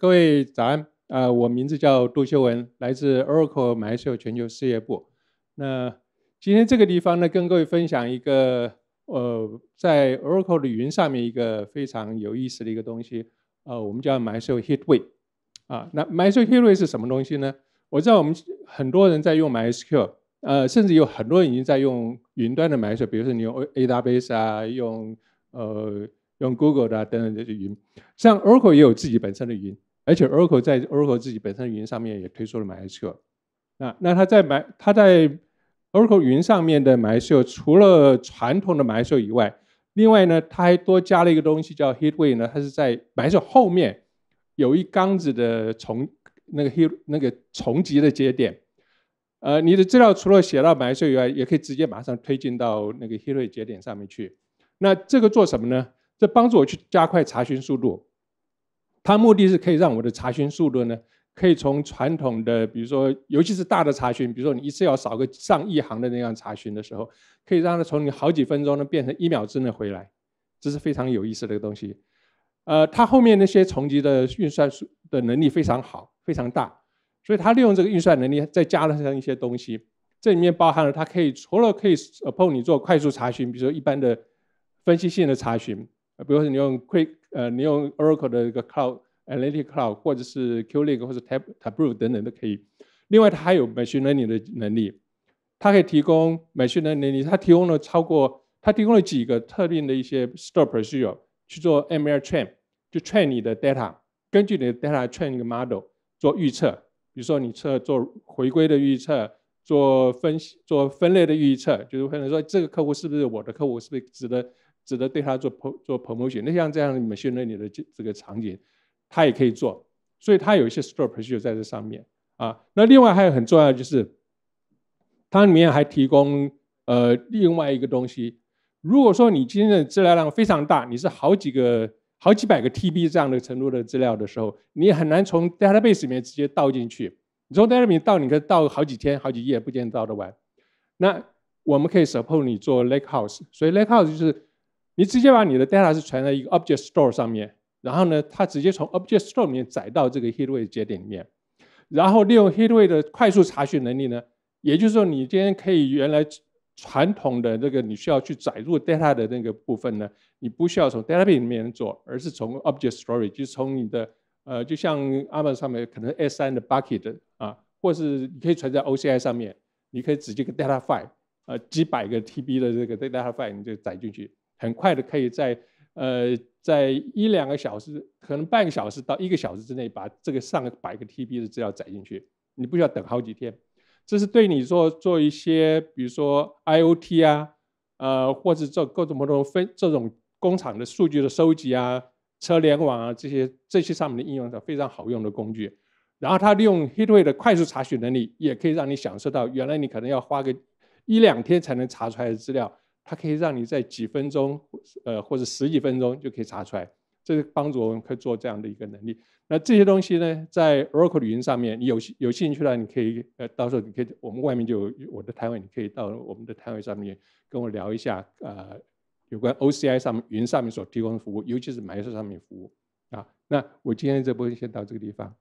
各位早安，呃，我名字叫杜修文，来自 Oracle MySQL 全球事业部。那今天这个地方呢，跟各位分享一个，呃，在 Oracle 的云上面一个非常有意思的一个东西，呃，我们叫 MySQL HitWay。啊，那 MySQL HitWay 是什么东西呢？我知道我们很多人在用 MySQL，呃，甚至有很多人已经在用云端的 MySQL，比如说你用 AWS 啊，用呃用 Google 的等等这些云，像 Oracle 也有自己本身的云。而且 Oracle 在 Oracle 自己本身的云上面也推出了 MySQL，那那它在 My 它在 Oracle 云上面的 MySQL 除了传统的 MySQL 以外，另外呢，它还多加了一个东西叫 HitWay 呢，它是在 MySQL 后面有一缸子的重那个 Hit 那个重集的节点，呃，你的资料除了写到 MySQL 以外，也可以直接马上推进到那个 HitWay 节点上面去。那这个做什么呢？这帮助我去加快查询速度。它目的是可以让我的查询速度呢，可以从传统的，比如说，尤其是大的查询，比如说你一次要扫个上亿行的那样查询的时候，可以让它从你好几分钟呢变成一秒之内回来，这是非常有意思的一个东西。呃，它后面那些重集的运算数的能力非常好，非常大，所以它利用这个运算能力再加了上一些东西，这里面包含了它可以除了可以帮你做快速查询，比如说一般的分析性的查询。比如说你用 Quick，呃，你用 Oracle 的一个 Cloud Analytic Cloud，或者是 Qlik，或者 Tab Tableau 等等都可以。另外，它还有 Machine Learning 的能力，它可以提供 Machine Learning 能力。它提供了超过，它提供了几个特定的一些 Store Procedure 去做 ML Train，就 Train 你的 Data，根据你的 Data Train 一个 Model 做预测。比如说你测做回归的预测，做分析、做分类的预测，就是可能说这个客户是不是我的客户，是不是值得。值得对他做做 promotion，那像这样的 machine learning 的这这个场景，它也可以做，所以它有一些 store procedure 在这上面啊。那另外还有很重要的就是，它里面还提供呃另外一个东西。如果说你今天的资料量非常大，你是好几个好几百个 TB 这样的程度的资料的时候，你很难从 database 里面直接倒进去。你从 database 里面倒，你可以倒好几天、好几页，不见得倒得完。那我们可以 support 你做 lakehouse，所以 lakehouse 就是。你直接把你的 data 是传在一个 object store 上面，然后呢，它直接从 object store 里面载到这个 HitWay 节点里面，然后利用 HitWay 的快速查询能力呢，也就是说，你今天可以原来传统的这个你需要去载入 data 的那个部分呢，你不需要从 database 里面做，而是从 object storage，就是从你的呃，就像 Amazon 上面可能 S3 的 bucket 啊，或是你可以存在 OCI 上面，你可以直接个 data file，呃，几百个 TB 的这个 data file 你就载进去。很快的，可以在呃，在一两个小时，可能半个小时到一个小时之内，把这个上百个 TB 的资料载进去，你不需要等好几天。这是对你做做一些，比如说 IOT 啊，呃，或者做各种不同分这种工厂的数据的收集啊，车联网啊这些这些上面的应用的非常好用的工具。然后它利用 HitWay 的快速查询能力，也可以让你享受到原来你可能要花个一两天才能查出来的资料。它可以让你在几分钟，呃，或者十几分钟就可以查出来，这是帮助我们可以做这样的一个能力。那这些东西呢，在 Oracle 云上面，你有有兴趣的，你可以，呃，到时候你可以，我们外面就有我的摊位，你可以到我们的摊位上面跟我聊一下，呃，有关 OCI 上面云上面所提供的服务，尤其是 MySQL 上面服务啊。那我今天这波先到这个地方。